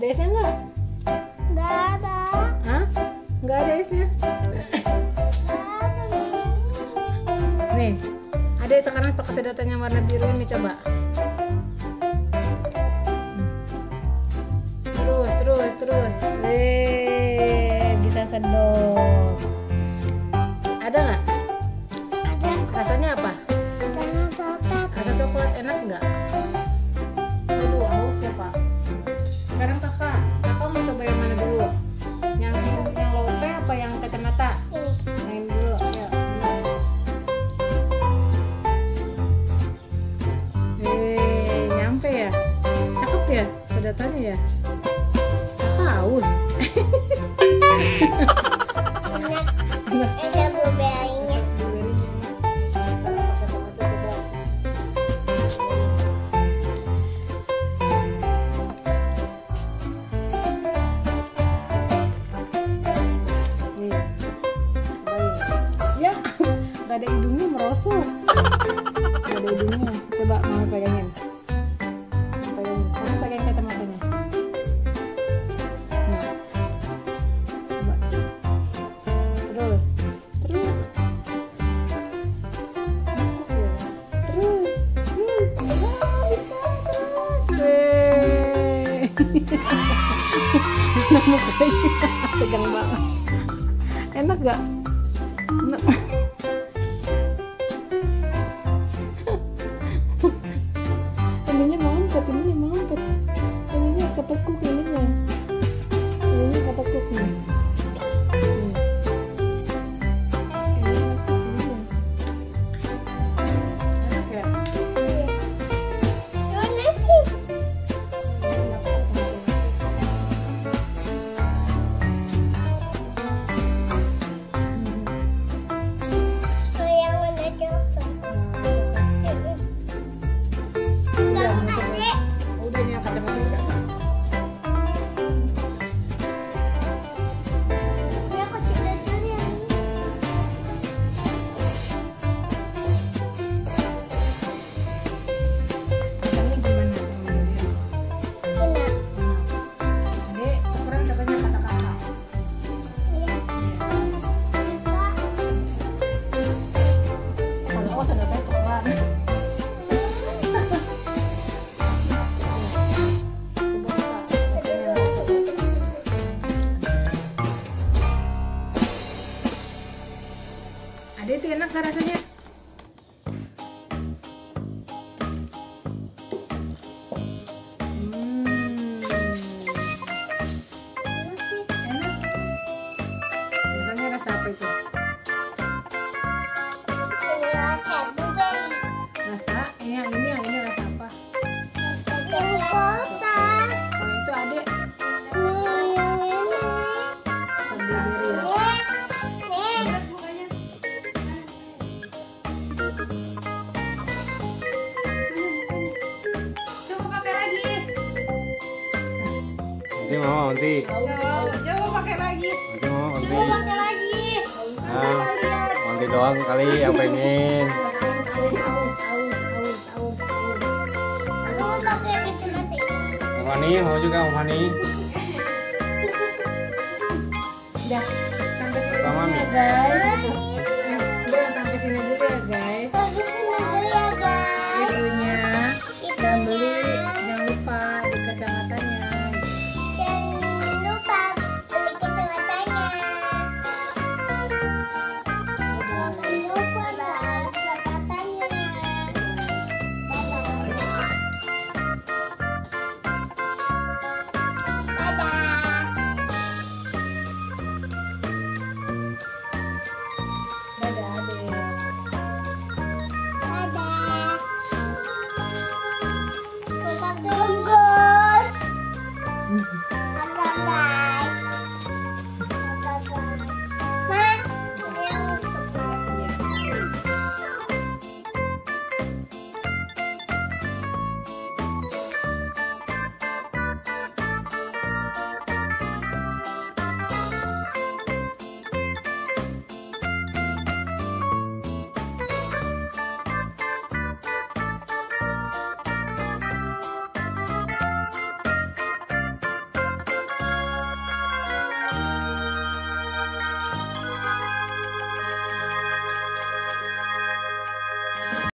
Ada esnya nggak? Nggak ada. Hah? Nggak ada esnya? Nih, ada sekarang pakai sedotan yang warna biru ini coba. Terus, terus, terus. Wih, bisa sedot. Ada nggak? ada ujungnya coba mau pegangin pegangin kamu pegang kacamatanya nah terus terus terus terus terus pegang enak gak Thank you. Mama nanti. Coba pakai lagi. Nanti mama nanti. Coba pakai lagi. Nah, nanti doang kali yang pengen. Aku mau. Mau mau juga mau Fani. Udah, sampai Sama, sini Mi. ya guys.